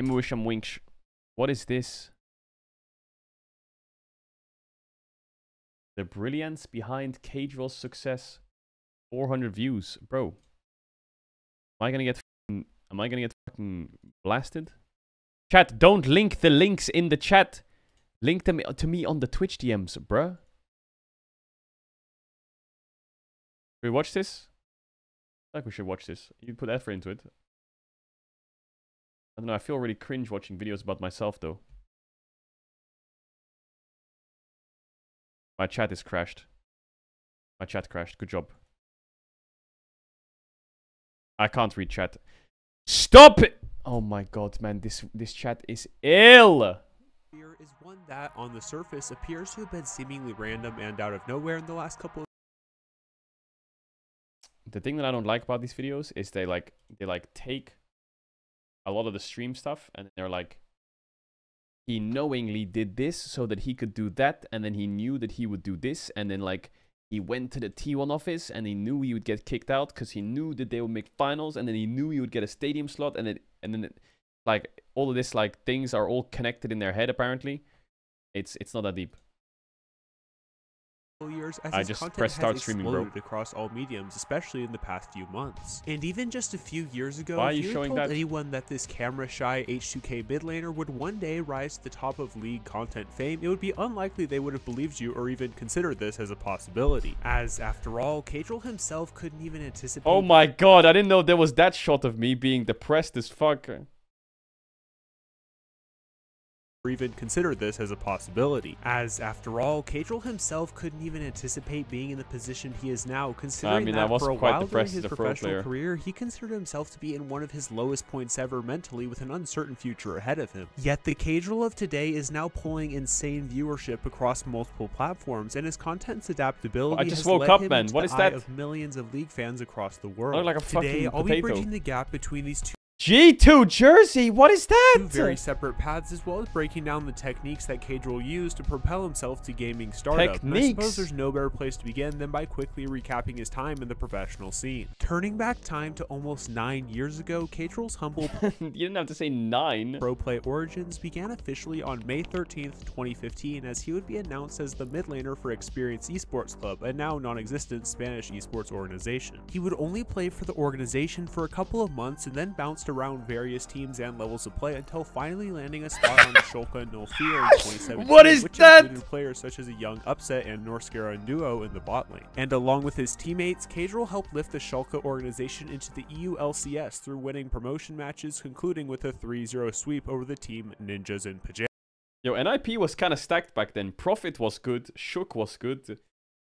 Himuisham Winch. What is this? The brilliance behind Caedrel's success. 400 views. Bro. Am I gonna get Am I gonna get fucking blasted? Chat, don't link the links in the chat. Link them to me on the Twitch DMs, bruh. Should we watch this? I think we should watch this. You put effort into it. I don't know, I feel really cringe watching videos about myself though. My chat is crashed. My chat crashed. Good job. I can't read chat. Stop it! Oh my god, man, this this chat is ill. Here is one that, on the surface, appears to have been seemingly random and out of nowhere in the last couple of The thing that I don't like about these videos is they like they like take a lot of the stream stuff and they're like he knowingly did this so that he could do that and then he knew that he would do this and then like he went to the T1 office and he knew he would get kicked out because he knew that they would make finals and then he knew he would get a stadium slot and then and then it, like all of this like things are all connected in their head apparently. It's it's not that deep. Years as I his just content press has start streaming, bro. exploded across all mediums, especially in the past few months. And even just a few years ago, Why are if you you showing told that? anyone that this camera-shy H2K mid laner would one day rise to the top of league content fame, it would be unlikely they would have believed you or even considered this as a possibility. As, after all, Caedrel himself couldn't even anticipate Oh my god, I didn't know there was that shot of me being depressed as fuck. Or even considered this as a possibility. As, after all, Caedrel himself couldn't even anticipate being in the position he is now, considering mean, I that for a quite while during his as a pro professional player. career, he considered himself to be in one of his lowest points ever mentally with an uncertain future ahead of him. Yet the Caedrel of today is now pulling insane viewership across multiple platforms, and his content's adaptability I just has woke led up, him man. What is that? of millions of league fans across the world. like a today, I'll be bridging the gap between these two G2 jersey, what is that? two very separate paths as well as breaking down the techniques that Caedrel used to propel himself to gaming stardom. And I Techniques? suppose there's no better place to begin than by quickly recapping his time in the professional scene. Turning back time to almost nine years ago, Caedrel's humble you didn't have to say nine. pro play origins began officially on May 13th, 2015 as he would be announced as the mid laner for Experience Esports Club, a now non-existent Spanish esports organization. He would only play for the organization for a couple of months and then bounced around various teams and levels of play until finally landing a spot on Schalke 04 in 2017, What is which that? included players such as a young Upset and Norskeren and Duo in the bot lane. And along with his teammates, Caedrel helped lift the Schalke organization into the EU LCS through winning promotion matches, concluding with a 3-0 sweep over the team Ninjas in Pajamas. Yo, NIP was kind of stacked back then. Profit was good. Shook was good.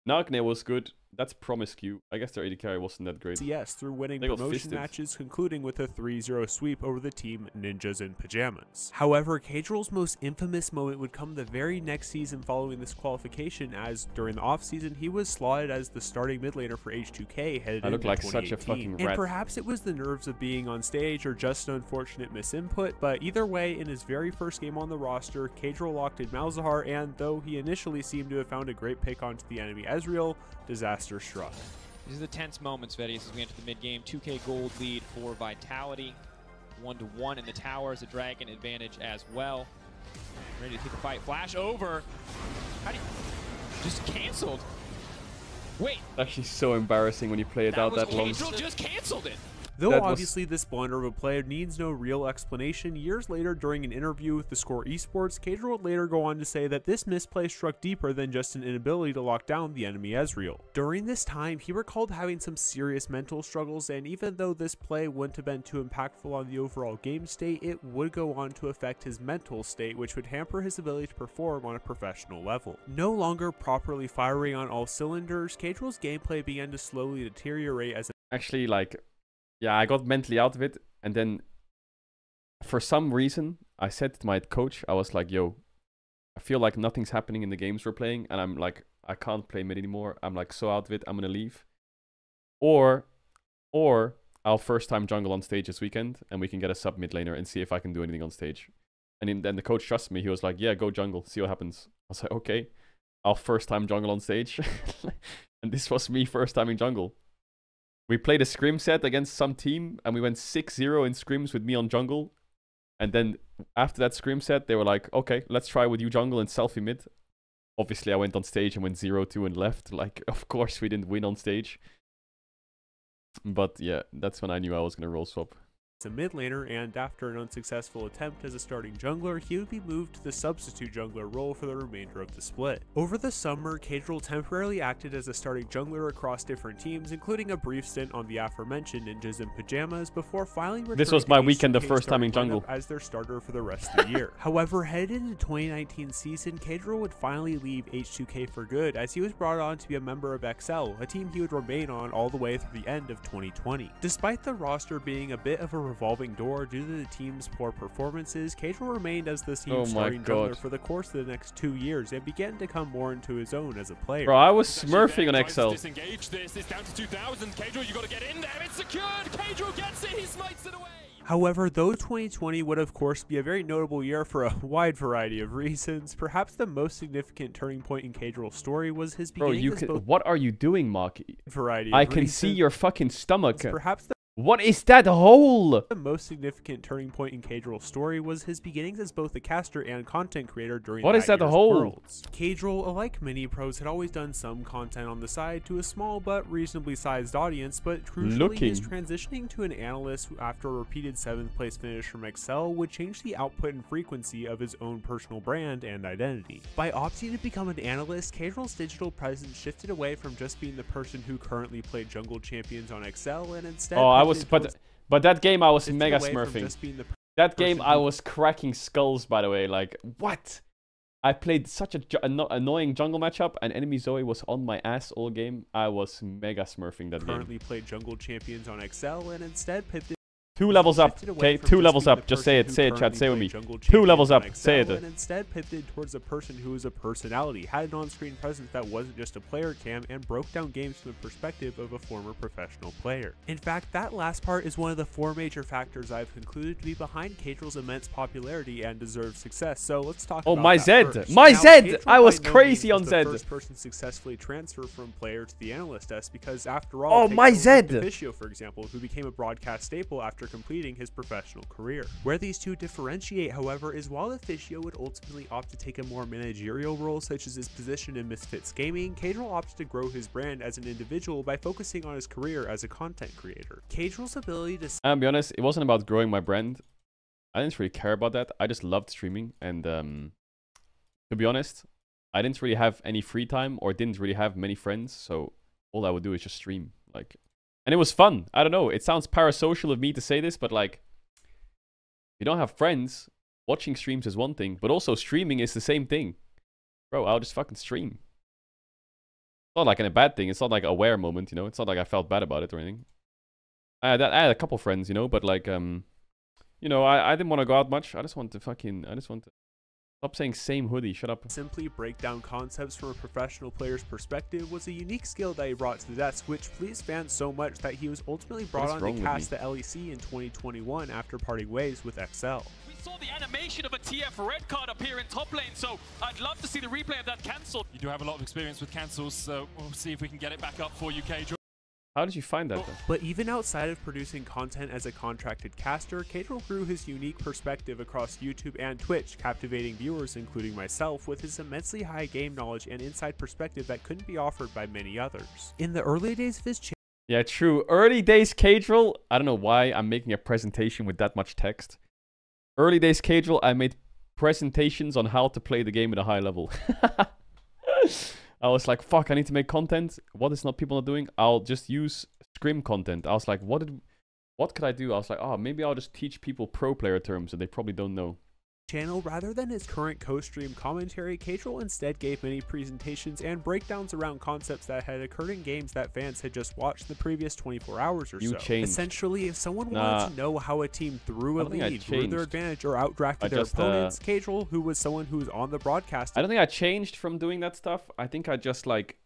Nagne was good. That's Promisq. I guess their AD carry wasn't that great. CS through winning They promotion matches, concluding with a 3-0 sweep over the team Ninjas in Pajamas. However, Caedrel's most infamous moment would come the very next season following this qualification, as during the offseason he was slotted as the starting mid laner for H2K headed I look into like such a 2018. fucking And perhaps it was the nerves of being on stage or just an unfortunate misinput, but either way, in his very first game on the roster, Caedrel locked in Malzahar, and though he initially seemed to have found a great pick onto the enemy Ezreal, disaster struck. These are the tense moments, Vedius, as we enter the mid game. 2K gold lead for Vitality. One to one in the towers, a dragon advantage as well. Ready to take the fight. Flash over. How do you. Just canceled. Wait, Actually, so embarrassing when you play it that out that long. Angel just canceled it. Though That was- obviously this blunder of a player needs no real explanation, years later during an interview with the Score Esports, Caedrel would later go on to say that this misplay struck deeper than just an inability to lock down the enemy Ezreal. During this time, he recalled having some serious mental struggles, and even though this play wouldn't have been too impactful on the overall game state, it would go on to affect his mental state, which would hamper his ability to perform on a professional level. No longer properly firing on all cylinders, Caedrel's gameplay began to slowly deteriorate as Actually, like, yeah, I got mentally out of it. And then, for some reason, I said to my coach, I was like, yo, I feel like nothing's happening in the games we're playing. And I'm like, I can't play mid anymore. I'm like so out of it. I'm going to leave. Or, or I'll first time jungle on stage this weekend and we can get a sub mid laner and see if I can do anything on stage. And then- the coach trusts me. He was like, yeah, go jungle, see what happens. I was like, okay, I'll first time jungle on stage. and this was me first time in jungle. We played a scrim set against some team and we went 6-0 in scrims with me on jungle. And then after that scrim set, they were like, okay, let's try with you jungle and selfie mid. Obviously, I went on stage and went 0-2 and left. Like, of course, we didn't win on stage. But yeah, that's when I knew I was going to roll swap a mid laner, and after an unsuccessful attempt as a starting jungler, he would be moved to the substitute jungler role for the remainder of the split. Over the summer, Caedrel temporarily acted as a starting jungler across different teams, including a brief stint on the aforementioned Ninjas in Pajamas, before finally returning This was my weekend the first time in jungle. as their starter for the rest of the year. However, headed into 2019 season, Caedrel would finally leave H2K for good, as he was brought on to be a member of XL, a team he would remain on all the way through the end of 2020. Despite the roster being a bit of a revolving door due to the team's poor performances, Caedrel remained as the team's Oh starting God. jungler for the course of the next two years and began to come more into his own as a player. Bro, I was It's smurfing on tries XL. Disengage this. It's down to 2,000. Caedrel, you got to get in there. It's secured. Caedrel gets it. He smites it away. However, though 2020 would of course be a very notable year for a wide variety of reasons, perhaps the most significant turning point in Caedrel's story was his beginning. Bro, beginning you as can. both What are you doing, Mark? variety I of can see your fucking stomach. Perhaps the What is that hole? The most significant turning point in Caedrel's story was his beginnings as both a caster and content creator during What is that hole? Worlds. Caedrel, like many pros, had always done some content on the side to a small but reasonably sized audience, but crucially, his transitioning to an analyst after a repeated 7th place finish from Excel would change the output and frequency of his own personal brand and identity. By opting to become an analyst, Caedrel's digital presence shifted away from just being the person who currently played Jungle Champions on Excel and instead Oh, was. But but that game I was mega smurfing. just being the That game I was cracking skulls. By the way, like what? I played such a ju- annoying jungle matchup, and enemy Zoe was on my ass all game. I was mega smurfing that game. currently played Jungle Champions on Excel and instead pivoted Two levels up. Okay, two levels up. Just say it. Say it, currently Say with me. Two levels up, say it. And instead pivoted towards a person who was a personality, had an on-screen presence that wasn't just a player cam, and broke down games from the perspective of a former professional player. In fact, that last part is one of the four major factors I've concluded to be behind Caedrel's immense popularity and deserved success. So let's talk Oh, about my Zed! My Now, Zed! I was crazy on Zed. First person successfully transfer from player to the analyst desk because after all, Oh, my Zed! Officio, for example, who became a broadcast staple after completing his professional career. Where these two differentiate, however, is while Officio would ultimately opt to take a more managerial role, such as his position in Misfits Gaming, Caedrel opted to grow his brand as an individual by focusing on his career as a content creator. Caedrel's ability to I'll be honest, it wasn't about growing my brand. I didn't really care about that. I just loved streaming, and um, to be honest, I didn't really have any free time or didn't really have many friends. So all I would do is just stream, like, and it was fun. I don't know. It sounds parasocial of me to say this, but like, you don't have friends, watching streams is one thing, but also streaming is the same thing, bro. I'll just fucking stream. It's not like in a bad thing. It's not like a aware moment, you know. It's not like I felt bad about it or anything. I had, I had a couple friends, you know, but like, um, you know, I, I didn't want to go out much. I just want to fucking, I just want to stop saying same hoodie. Shut up. simply break down concepts from a professional player's perspective was a unique skill that he brought to the desk, which pleased fans so much that he was ultimately brought on to cast the LEC in 2021 after parting ways with XL. We saw the animation of a TF red card appear in top lane, so I'd love to see the replay of that cancel. You do have a lot of experience with cancels, so we'll see if we can get it back up for you, Caedrel. How did you find that? Though? But even outside of producing content as a contracted caster, Caedrel grew his unique perspective across YouTube and Twitch, captivating viewers, including myself, with his immensely high game knowledge and inside perspective that couldn't be offered by many others. In the early days of his channel, Yeah, true. Early days Caedrel. I don't know why I'm making a presentation with that much text. Early days Caedrel, I made presentations on how to play the game at a high level. I was like, fuck, I need to make content. What is not people not doing? I'll just use scrim content. I was like, what did what could I do? I was like, oh, maybe I'll just teach people pro player terms that they probably don't know. Channel rather than his current co-stream commentary, Caedrel instead gave many presentations and breakdowns around concepts that had occurred in games that fans had just watched the previous 24 hours or You so. changed. Essentially, if someone Nah. wanted to know how a team threw a don't think I lead, grew their advantage, or outdrafted their uh, opponents, Caedrel, who was someone who was on the broadcast, I don't think I changed from doing that stuff. I think I just like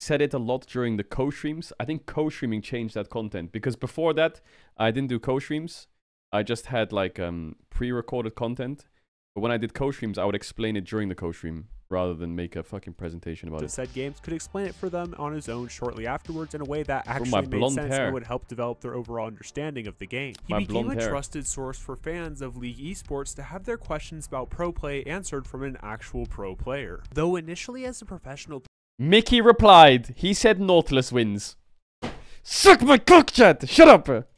said it a lot during the co-streams. I think co-streaming changed that content because before that I didn't do co-streams. I just had like um pre-recorded content But when I did co-streams, I would explain it during the co-stream rather than make a fucking presentation about of it. said games could explain it for them on his own shortly afterwards in a way that my actually made sense hair. and would help develop their overall understanding of the game. He My became a hair. trusted source for fans of League esports to have their questions about pro play answered from an actual pro player. Though initially as a professional Mikyx replied. He said Nautilus wins. Suck my cock, chat. Shut up.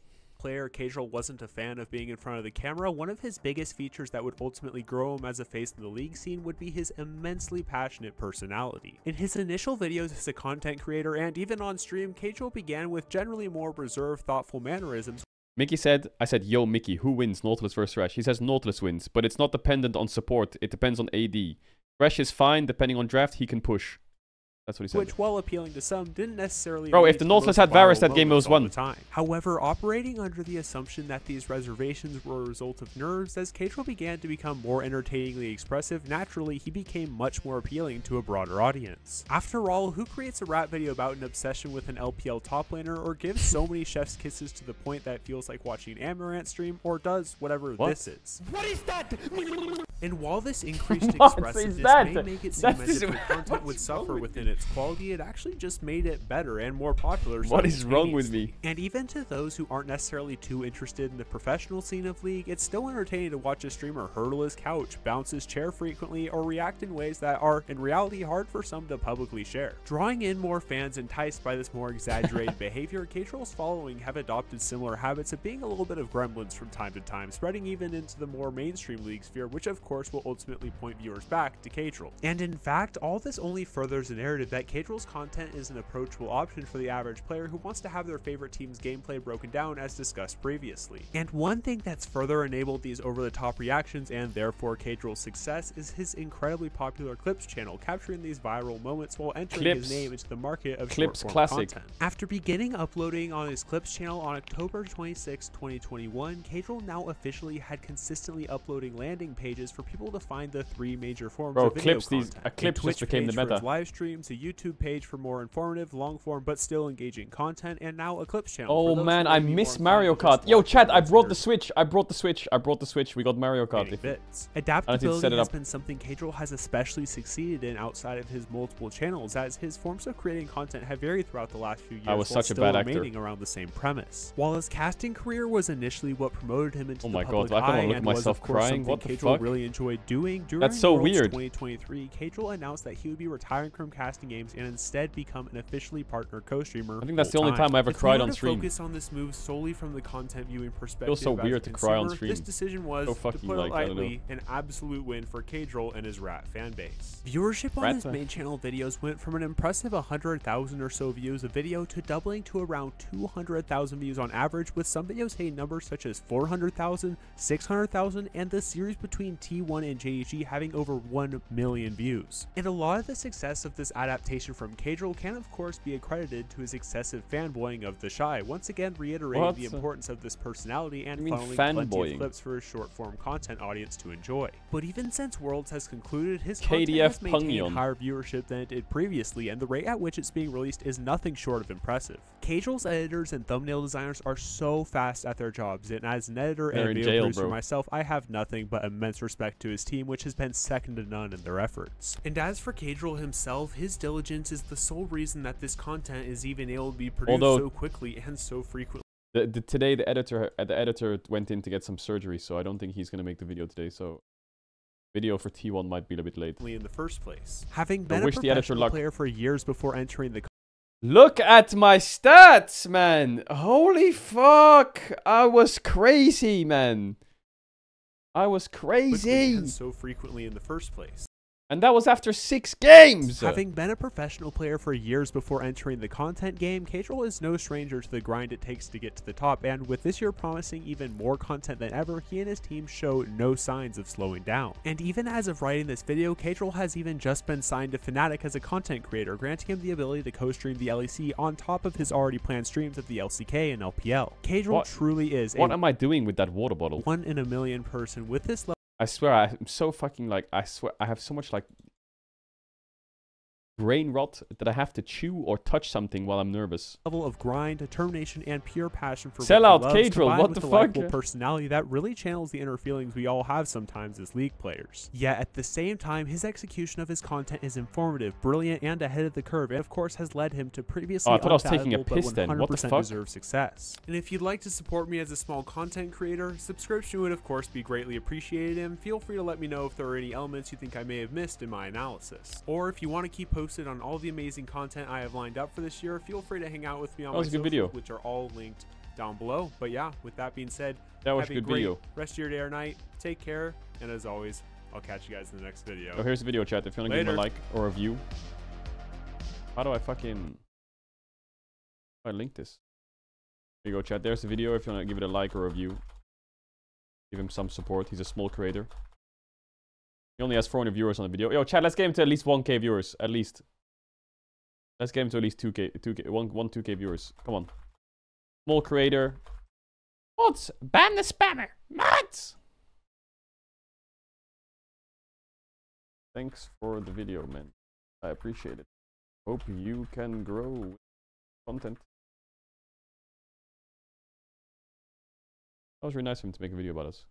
Player, Caedrel wasn't a fan of being in front of the camera, one of his biggest features that would ultimately grow him as a face in the league scene would be his immensely passionate personality. In his initial videos as a content creator and even on stream, Caedrel began with generally more reserved, thoughtful mannerisms, Mikyx said, I said, yo, Mikyx, who wins Nautilus versus Thresh? He says Nautilus wins, but it's not dependent on support. It depends on AD. Thresh is fine, depending on draft, he can push. That's what he said. which, while appealing to some, didn't necessarily. Bro, if the to Nautilus most had Varus, that game was won. Time. However, operating under the assumption that these reservations were a result of nerves, as Caedrel began to become more entertainingly expressive, naturally he became much more appealing to a broader audience. After all, who creates a rap video about an obsession with an LPL top laner, or gives so many chef's kisses to the point that it feels like watching an Amouranth stream, or does whatever What? this is? What is that? And while this increased expressiveness may make it seem That as if the content would suffer with within its quality, it actually just made it better and more popular. What is wrong with me? And even to those who aren't necessarily too interested in the professional scene of League, it's still entertaining to watch a streamer hurdle his couch, bounce his chair frequently, or react in ways that are, in reality, hard for some to publicly share. Drawing in more fans enticed by this more exaggerated behavior, Caedrel's following have adopted similar habits of being a little bit of gremlins from time to time, spreading even into the more mainstream League sphere, which of course will ultimately point viewers back to Caedrel. And in fact, all this only furthers the narrative that Caedrel's content is an approachable option for the average player who wants to have their favorite team's gameplay broken down as discussed previously. And one thing that's further enabled these over-the-top reactions and therefore Caedrel's success is his incredibly popular Clips channel, capturing these viral moments while entering Clips. his name into the market of Clips short-form classic. content. After beginning uploading on his Clips channel on October 26, 2021, Caedrel now officially had consistently uploading landing pages for people to find the three major forms Bro, of video clips these- content. a clip a just became the meta. live streams, a YouTube page for more informative, long form but still engaging content, and now a Clips channel. Oh man, I miss Mario inclined to just Kart. Yo, chat, I brought the Switch. I brought the Switch. I brought the Switch. We got Mario Kart. If- bits. set Adaptability it has been something Caedrel has especially succeeded in outside of his multiple channels, as his forms of creating content have varied throughout the last few years. I was while such a still bad actor. remaining around the same premise. While his casting career was initially what promoted him into Oh the my God, public wanna eye look at and was of course crying. something What the Caedrel really enjoyed doing, during That's so Worlds weird. 2023, Caedrel announced that he would be retiring from casting games and instead become an officially partner co-streamer. I think that's the only full-time. time I ever If cried on stream. Focus on this move solely from the content viewing perspective. Feels so weird to cry on consumer, This decision was, So to put it like, I don't know. lightly, an absolute win for Caedrel and his Rat fan base. Viewership on his main channel videos went from an impressive 100,000 or so views a video to doubling to around 200,000 views on average, with some videos hitting numbers such as 400,000, 600,000, and the series between T1 and JDG having over 1 million views. And a lot of the success of this adaptation from Caedrel can of course be accredited to his excessive fanboying of TheShy, once again reiterating What? the importance of this personality and funneling plenty of clips for his short form content audience to enjoy. But even since Worlds has concluded, his KDF content has maintained Pungyon. higher viewership than it did previously, and the rate at which it's being released is nothing short of impressive. Caedrel's editors and thumbnail designers are so fast at their jobs, and as an editor They're and video jail, producer bro. myself, I have nothing but immense respect to his team, which has been second to none in their efforts. And as for Caedrel himself, his diligence is the sole reason that this content is even able to be produced Although- so quickly and so frequently. The, the, today the editor uh, the editor went in to get some surgery, so I don't think he's gonna make the video today. So video for T1 might be a bit late. in the first place. Having been a wish the editor professional luck. player for years before entering the Look at my stats, man. Holy fuck. I was crazy, man. I was crazy. so frequently in the first place. And that was after six games. Having been a professional player for years before entering the content game, Caedrel is no stranger to the grind it takes to get to the top, and with this year promising even more content than ever, he and his team show no signs of slowing down. And even as of writing this video, Caedrel has even just been signed to Fnatic as a content creator, granting him the ability to co-stream the LEC on top of his already planned streams of the LCK and LPL. What- truly is what a am I doing with that water bottle? one in a million person with this level I swear I'm so fucking like I swear I have so much like brain rot that I have to chew or touch something while I'm nervous. level of grind, determination, and pure passion for Sell out, Caedrel, what with the fuck? likable personality that really channels the inner feelings we all have sometimes as League players. Yet at the same time, his execution of his content is informative, brilliant, and ahead of the curve, and of course has led him to previously Oh, I thought I was taking a piss then. What the 100% fuck? deserved success. And if you'd like to support me as a small content creator, subscription would of course be greatly appreciated, and feel free to let me know if there are any elements you think I may have missed in my analysis. Or if you want to keep posted on all the amazing content I have lined up for this year, feel free to hang out with me on That my was a good socials, video. which are all linked down below. But yeah, with that being said, That was have a good great video. rest of your day or night. Take care, and as always, I'll catch you guys in the next video. Oh, here's the video chat if you want to give him a like or a view. How do I fucking... I link this? Here you go, chat. There's the video if you want to give it a like or a view. Give him some support. He's a small creator. He only has 400 viewers on the video. Yo, chat, let's get him to at least 1k viewers. At least. Let's get him to at least 2k, 2k, 1, 1 2k viewers. Come on. Small creator. What? Ban the spammer. What? Thanks for the video, man. I appreciate it. Hope you can grow content. That was really nice of him to make a video about us.